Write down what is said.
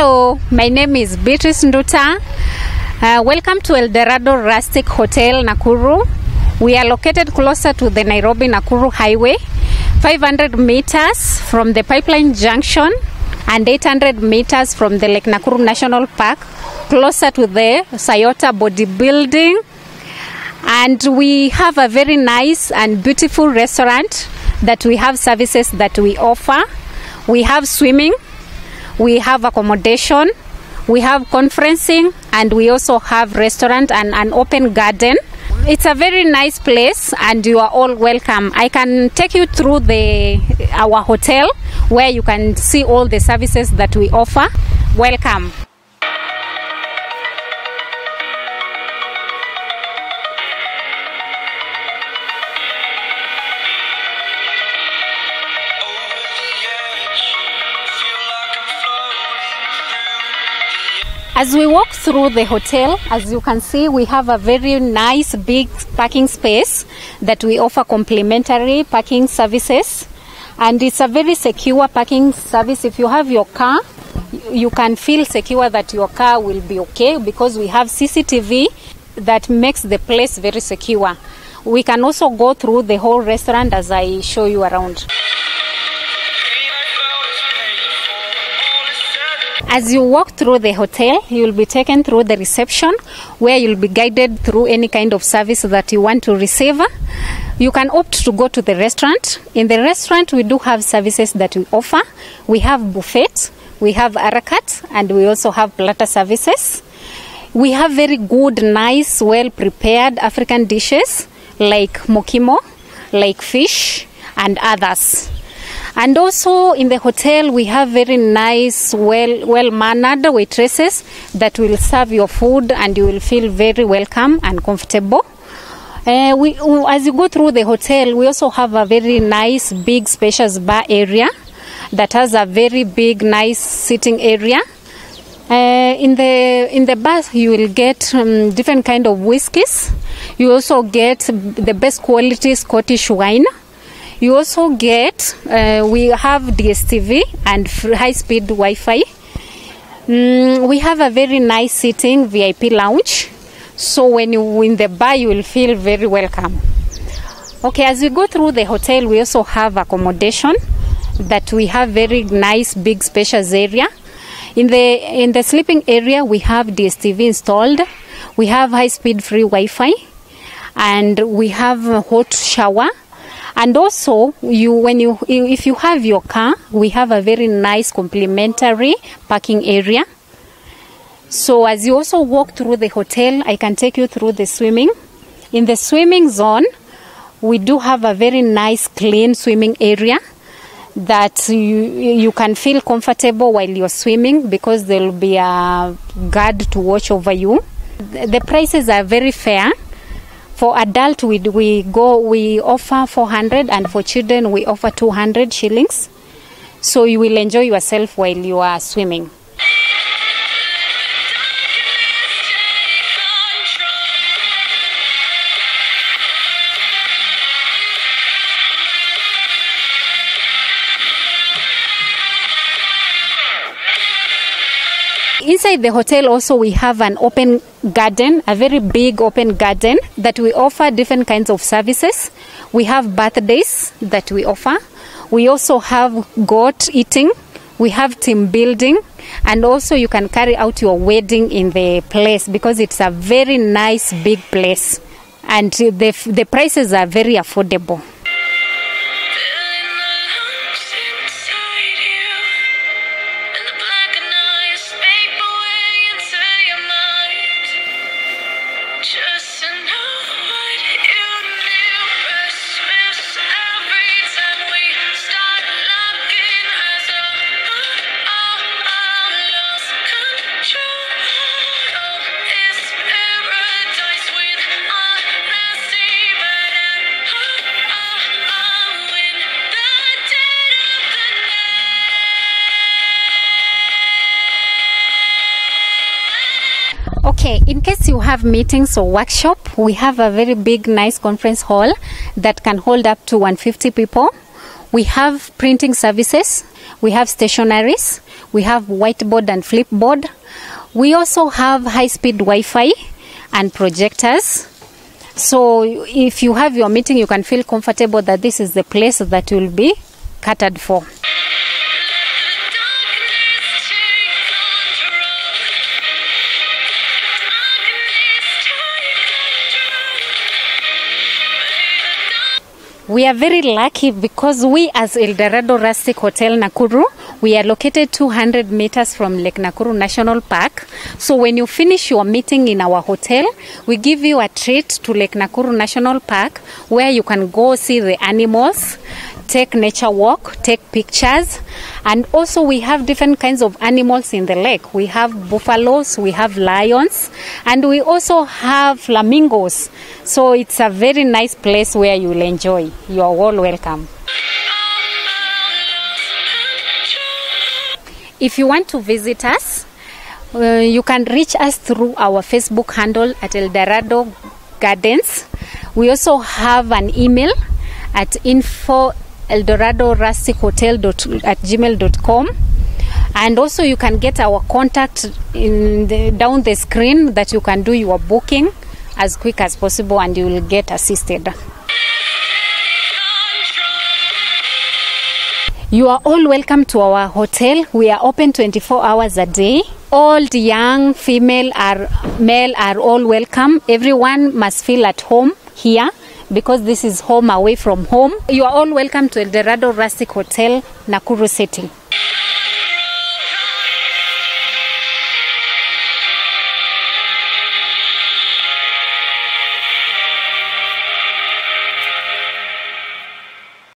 Hello, my name is Beatrice Nduta. Uh, welcome to Eldorado Rustic Hotel, Nakuru. We are located closer to the Nairobi Nakuru Highway, 500 meters from the pipeline junction and 800 meters from the Lake Nakuru National Park, closer to the Sayota bodybuilding. And we have a very nice and beautiful restaurant that we have services that we offer. We have swimming, we have accommodation, we have conferencing, and we also have restaurant and an open garden. It's a very nice place, and you are all welcome. I can take you through the our hotel where you can see all the services that we offer. Welcome. As we walk through the hotel, as you can see, we have a very nice big parking space that we offer complimentary parking services. And it's a very secure parking service. If you have your car, you can feel secure that your car will be okay because we have CCTV that makes the place very secure. We can also go through the whole restaurant as I show you around. As you walk through the hotel, you will be taken through the reception where you'll be guided through any kind of service that you want to receive. You can opt to go to the restaurant. In the restaurant, we do have services that we offer. We have buffet, we have arakat, and we also have platter services. We have very good, nice, well prepared African dishes like mukimo, like fish, and others. And also in the hotel, we have very nice, well well mannered waitresses that will serve your food, and you will feel very welcome and comfortable. Uh, we, as you go through the hotel, we also have a very nice, big, spacious bar area that has a very big, nice sitting area. Uh, in the in the bar, you will get um, different kind of whiskies. You also get the best quality Scottish wine. You also get, uh, we have DSTV and high speed Wi Fi. Mm, we have a very nice sitting VIP lounge. So when you in the bar, you will feel very welcome. Okay, as we go through the hotel, we also have accommodation that we have very nice, big, spacious area. In the in the sleeping area, we have DSTV installed. We have high speed free Wi Fi, and we have hot shower and also you when you if you have your car we have a very nice complimentary parking area. So as you also walk through the hotel i can take you through the swimming. In the swimming zone we do have a very nice clean swimming area that you you can feel comfortable while you're swimming because there will be a guard to watch over you. The prices are very fair for adult we we go we offer 400 and for children we offer 200 shillings. So you will enjoy yourself while you are swimming Inside the hotel, also, we have an open garden, a very big open garden that we offer different kinds of services. We have birthdays that we offer. We also have goat eating. We have team building. And also, you can carry out your wedding in the place because it's a very nice, big place. And the, the prices are very affordable. Just Okay, in case you have meetings or workshop, we have a very big, nice conference hall that can hold up to 150 people. We have printing services, we have stationaries, We have whiteboard and flipboard. We also have high speed Wi Fi and projectors. So if you have your meeting, you can feel comfortable that this is the place that you'll be catered for. We are very lucky because we, as Eldorado Rustic Hotel Nakuru, we are located 200 meters from Lake Nakuru National Park. So when you finish your meeting in our hotel, we give you a treat to Lake Nakuru National Park where you can go see the animals, take nature walk, take pictures, and also we have different kinds of animals in the lake. We have buffaloes, we have lions, and we also have flamingos. So it's a very nice place where you will enjoy. You are all welcome. If you want to visit us, uh, you can reach us through our Facebook handle at Eldorado Gardens. We also have an email at info eldorado rustic hotel at gmail.com and also you can get our contact in the, down the screen that you can do your booking as quick as possible and you will get assisted. You are all welcome to our hotel. We are open 24 hours a day. Old young female are male are all welcome. Everyone must feel at home here because this is home away from home. You are all welcome to Eldorado Rustic Hotel, Nakuru City.